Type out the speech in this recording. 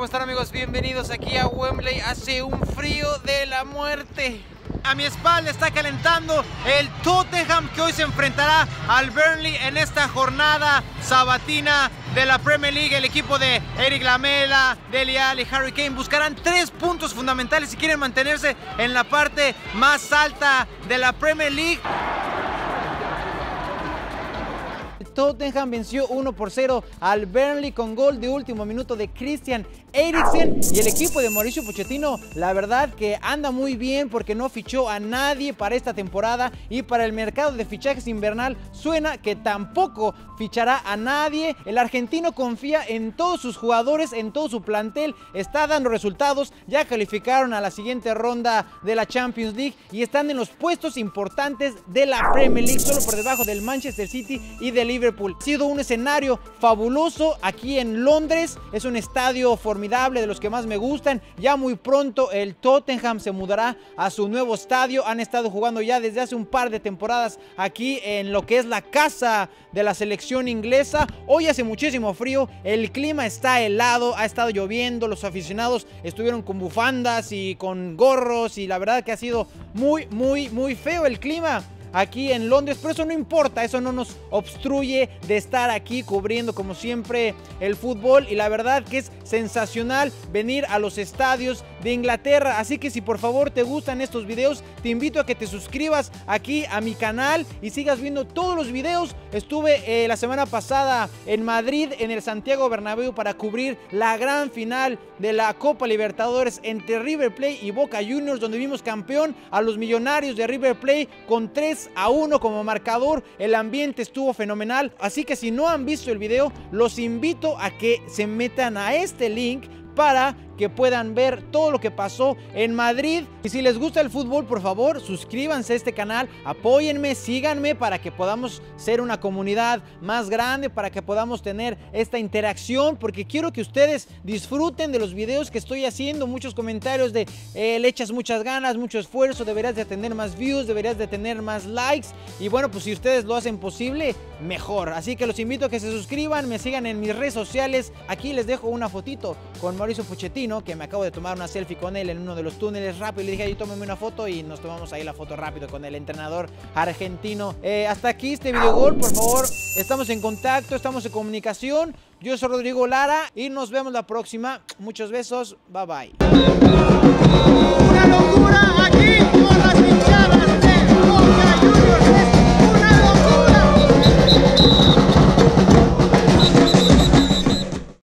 amigos, bienvenidos aquí a Wembley. Hace un frío de la muerte. A mi espalda está calentando el Tottenham que hoy se enfrentará al Burnley en esta jornada sabatina de la Premier League. El equipo de Eric Lamela, Deli Ali, Harry Kane buscarán tres puntos fundamentales si quieren mantenerse en la parte más alta de la Premier League. Tottenham venció 1 por 0 al Burnley con gol de último minuto de Christian Eriksen y el equipo de Mauricio Pochettino la verdad que anda muy bien porque no fichó a nadie para esta temporada y para el mercado de fichajes invernal suena que tampoco fichará a nadie. El argentino confía en todos sus jugadores, en todo su plantel, está dando resultados, ya calificaron a la siguiente ronda de la Champions League y están en los puestos importantes de la Premier League, solo por debajo del Manchester City y del Liverpool. Ha sido un escenario fabuloso aquí en Londres, es un estadio formidable de los que más me gustan. Ya muy pronto el Tottenham se mudará a su nuevo estadio. Han estado jugando ya desde hace un par de temporadas aquí en lo que es la casa de la selección inglesa. Hoy hace muchísimo frío, el clima está helado, ha estado lloviendo, los aficionados estuvieron con bufandas y con gorros y la verdad que ha sido muy, muy, muy feo el clima aquí en Londres, pero eso no importa, eso no nos obstruye de estar aquí cubriendo como siempre el fútbol. Y la verdad que es sensacional venir a los estadios de Inglaterra, así que si por favor te gustan estos videos, te invito a que te suscribas aquí a mi canal y sigas viendo todos los videos. Estuve eh, la semana pasada en Madrid, en el Santiago Bernabéu para cubrir la gran final de la Copa Libertadores entre River Plate y Boca Juniors, donde vimos campeón a los millonarios de River Plate con tres a 1 como marcador. El ambiente estuvo fenomenal. Así que si no han visto el video, los invito a que se metan a este link para que puedan ver todo lo que pasó en Madrid. Y si les gusta el fútbol, por favor, suscríbanse a este canal, apóyenme, síganme para que podamos ser una comunidad más grande, para que podamos tener esta interacción, porque quiero que ustedes disfruten de los videos que estoy haciendo, muchos comentarios de eh, le echas muchas ganas, mucho esfuerzo, deberías de tener más views, deberías de tener más likes. Y bueno, pues si ustedes lo hacen posible, mejor. Así que los invito a que se suscriban, me sigan en mis redes sociales. Aquí les dejo una fotito con Mauricio Que me acabo de tomar una selfie con él en uno de los túneles rápido. Le dije, ahí tómeme una foto y nos tomamos ahí la foto rápido con el entrenador argentino. Eh, hasta aquí este video gol, por favor. Estamos en contacto, estamos en comunicación. Yo soy Rodrigo Lara y nos vemos la próxima. Muchos besos, bye bye.